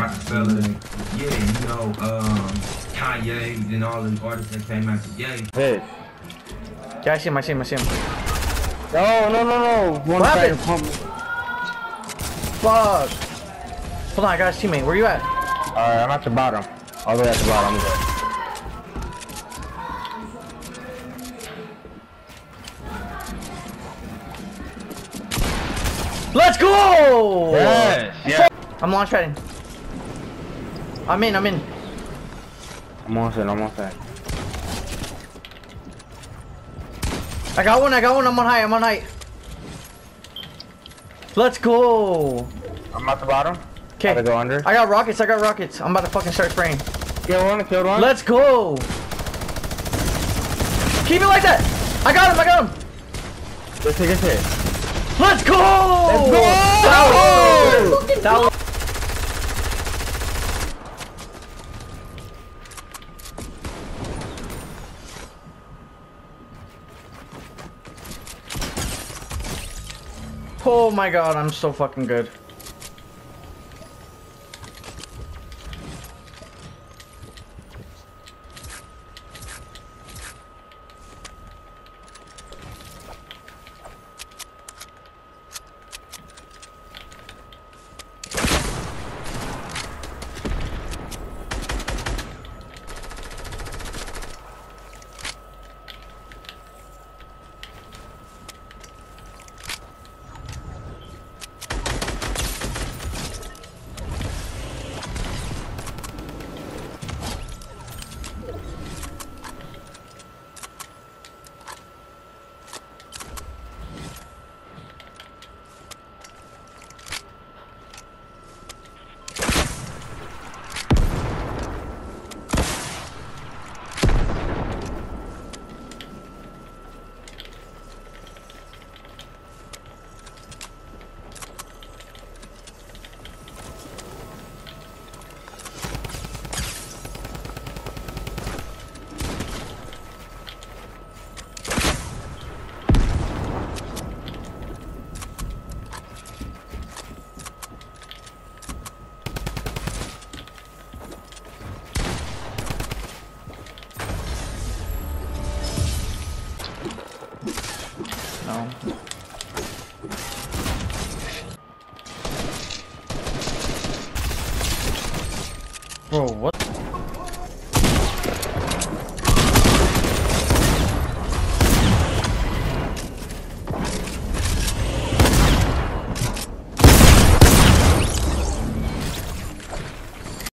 Rockefeller, yeah, you know, um, Kanye, and all the artists that came after Ye. Hey. Yeah, I see him, I see him, I see him. No, no, no, no. One What happened? pump. Fuck. Hold on, I got his teammate. Where you at? Alright, I'm at the bottom. All the way at the bottom. I'm good. Let's go! Yes, yeah. I'm launch padding. I'm in, I'm in. I'm almost in, I'm almost in. I got one, I got one. I'm on high, I'm on high. Let's go. I'm at the bottom. Okay. Gotta go under. I got rockets, I got rockets. I'm about to fucking start spraying. Kill one, killed one. Let's go. Keep it like that. I got him, I got him. Let's take a hit. Let's go! Let's go! That was good. That was Oh my god, I'm so fucking good. No. Bro, what?